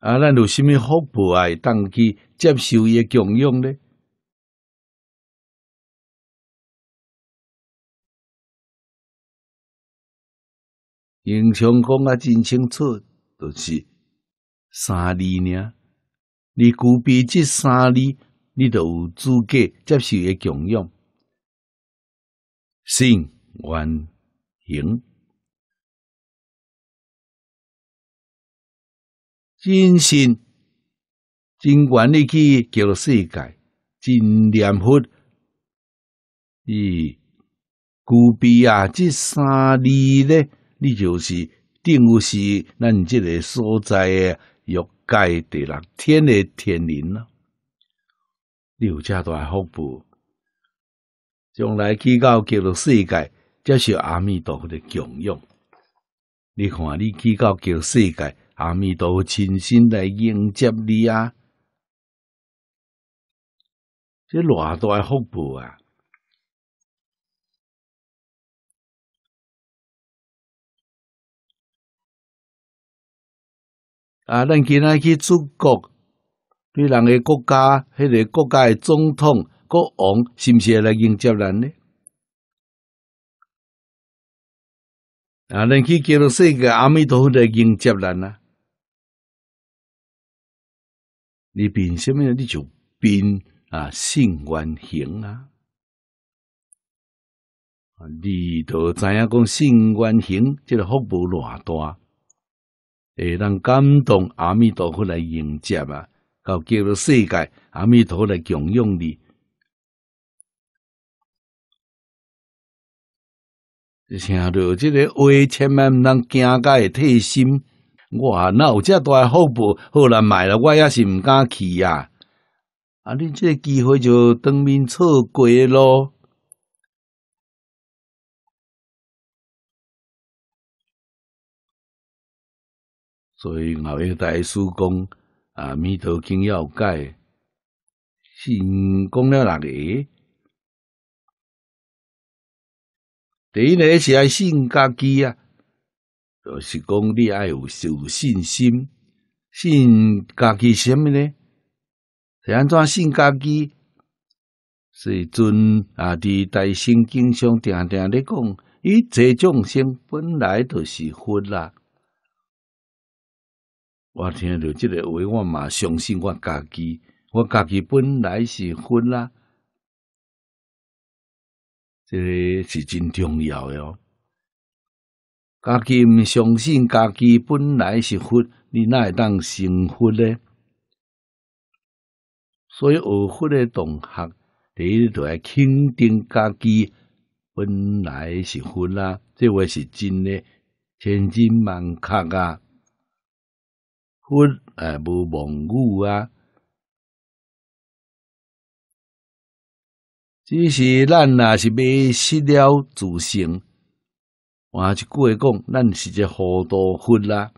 啊，咱有甚物福报啊？当去接受伊诶供养呢？英雄讲啊，真清楚，就是三字尔。你具备这三字，你就有资格接受诶供养。信、愿、行。真心、真愿意去叫世界，真念佛，伊具备啊！这三字咧，你就是等于是咱这个所在诶欲界第六天诶天人咯。你有遮大福报，将来去到极乐世界，接受阿弥陀佛的供养。你看，你去到极乐世界。阿弥陀佛亲身来迎接你啊！这偌大福报啊！啊，咱今仔去出国，对人个国家，迄个国家的总统、国王，是毋是会来迎接咱呢？啊，咱去叫做世界阿弥陀佛来迎接咱啊！你凭什么？你就凭啊信愿行啊！你都知影讲信愿行，这个福报偌大，会让感动阿弥陀佛来迎接啊！到叫做世界阿弥陀来供养你，听到这个话，千万毋通惊甲会退心。我哪有遮大福报？好难买了，我也是毋敢去呀。啊，你这个机会就当面错过咯。所以后日大师讲啊，弥陀经要解，先讲了六个。第一个是爱信家己啊。就是讲，你爱有有信心，信家己什么呢？是安怎信家己？是尊啊！伫大圣经上定定咧讲，伊这众生本来就是佛啦。我听到即个话，我嘛相信我家己，我家己本来是佛啦。这个是真重要的哦。家己毋相信家己本来是佛，你哪会当成佛呢？所以学佛的同学，第一就要肯定家己本来是佛啦，这话是真的，千真万确啊！佛诶无妄语啊，只是咱若是迷失了自性。换一句话讲，咱是只糊涂佛啦，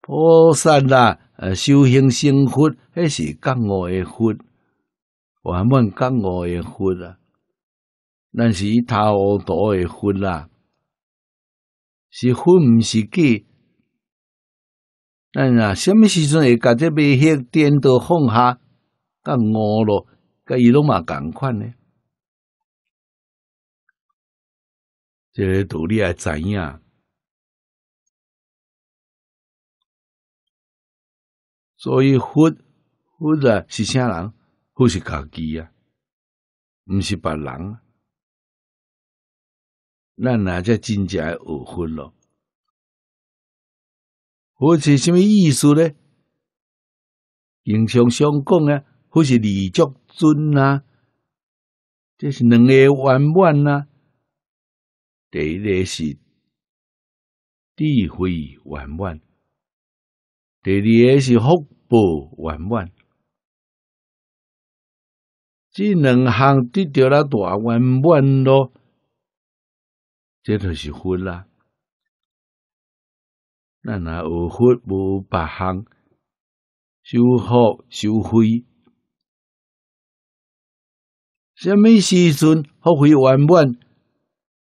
菩萨啦，呃，修行成佛，迄是觉悟的佛，原本觉悟的佛啊，咱是一塌糊涂的佛啦，是佛毋是假，咱啊，什么时阵会甲这迷惑颠倒放下，甲悟咯，甲伊拢嘛共款呢？这个道理也知影，所以佛佛啊是啥人？佛是家己啊，毋是别人。咱那才真正学佛咯。佛是什么意思呢？经常上讲啊，佛是理足尊啊，这是两个圆满啊。第一个是智慧圆满，第二个是福报圆满。这两项得到了大圆满咯，这就是佛啦。咱若学佛无别行，修福修慧。什么时阵福慧圆满？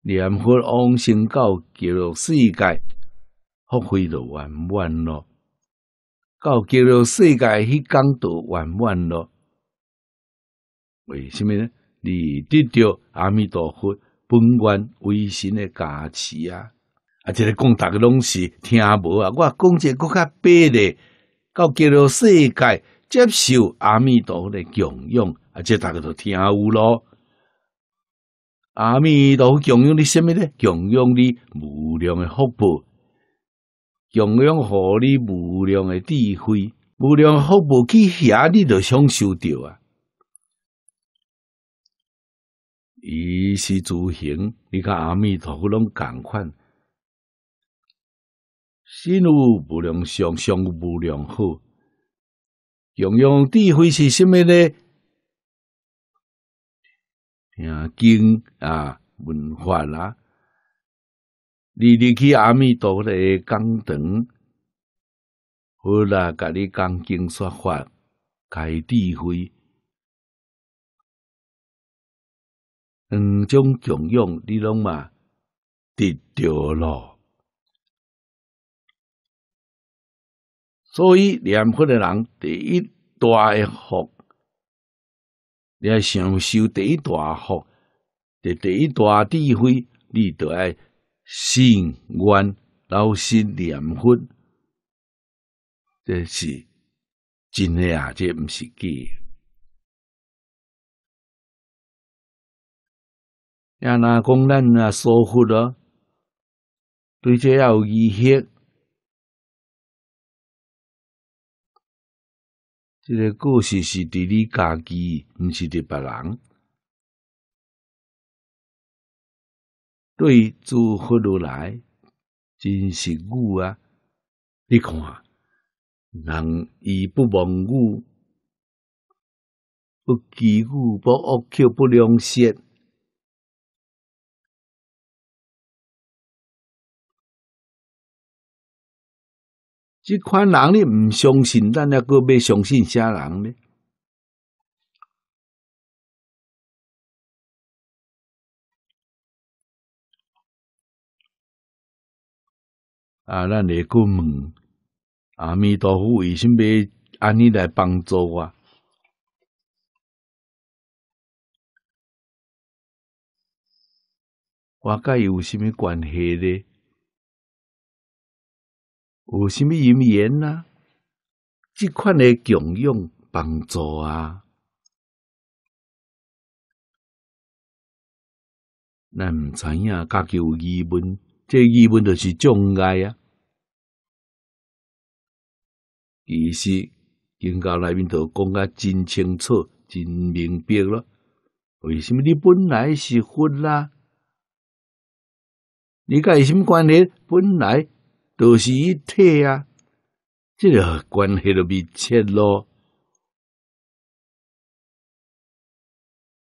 念佛往生到极乐世界，福慧就圆满咯。到极乐世界迄讲道圆满咯。为什么呢？你得到阿弥陀佛本愿威神的加持啊！啊，这个讲逐个拢是听无啊。我讲一个更较白的，到极乐世界接受阿弥陀佛的供养，啊，这逐个都听有咯。阿弥陀佛供养你什么呢？供养你无量的福报，供养互你无量的智慧，无量福报去遐，你就享受着啊！伊是自行，你看阿弥陀佛拢共款，心有无量相，相有无量好。用用智慧是什么呢？听经啊，文化啦，你入去阿弥陀佛的讲堂，好啦，甲你讲经说法，开智慧。两种供养，你拢嘛得着咯。所以念佛的人第一大的福，你要享受第一大福，第第一大智慧，你都爱信愿老实念佛，这是真的啊！这毋是假。也那讲咱啊疏忽咯，对这要有意识，这个故事是伫你家己，毋是伫别人。对诸佛如来，真是愚啊！你看，人以不忘语，不记语，不恶口，不良舌。即款人你毋相信，咱还阁要相信啥人呢？啊，咱来阁问阿弥陀佛，为什么安尼来帮助我？我甲伊有甚物关系呢？有什么因缘呐？即款的供养帮助啊，咱毋知影，家己有疑问，这疑问就是障碍啊。其实经教内面都讲啊真清楚、真明白咯。为什么你本来是佛啦？你甲伊什么关系？本来。都是一体啊，这个关系就密切咯。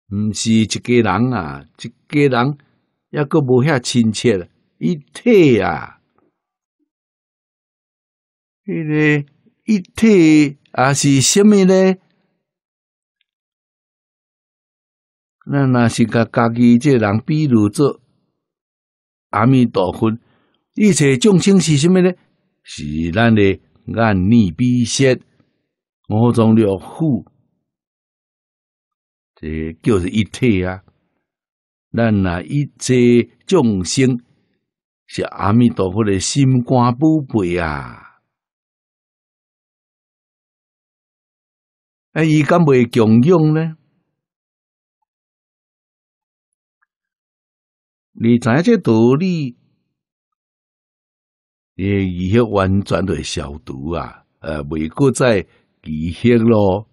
毋是一家人啊，一家人抑阁无遐亲切，一体啊。迄个一体啊是虾米呢？咱若是甲家己这人比如做阿弥陀佛。一切众生是什么呢？是咱的眼耳鼻舌五脏六腑，这叫做一体啊。咱那一切众生是阿弥陀佛的心肝宝贝啊！啊，伊敢袂供养呢？你知影这道理？诶，医学完全会消毒啊！呃，未过再医学咯。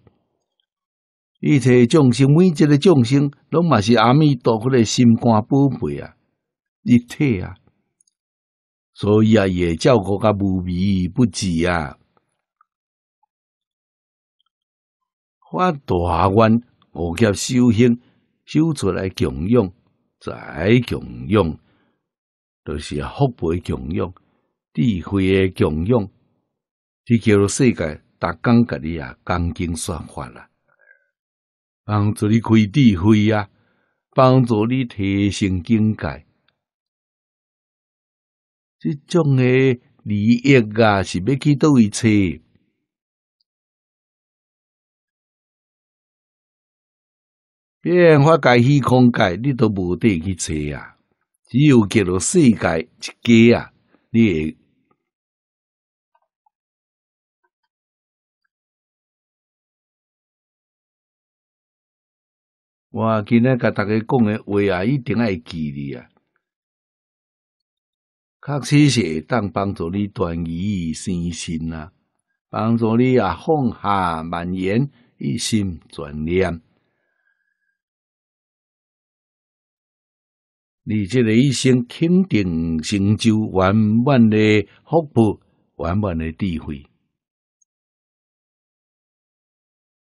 一切众生，每一个众生，拢嘛是阿弥陀佛的心肝宝贝啊，一体啊。所以啊，也照顾甲无微不至啊。发大愿，我叫修行，修出来供养，再供养，都是福报供养。智慧的供养，地球世界逐工甲你啊讲经算法啦，帮助你开智慧啊，帮助你提升境界。即种诶利益啊，是要去倒位找？变化界、虚空界，你都无得去找啊！只有叫做世界一家啊，你会。我今日甲大家讲诶话啊，一定爱记你啊！确实是会当帮助你断疑生心啊，帮助你啊放下蔓延一心专念。你这个一生肯定成就圆满的福报，圆满的智慧。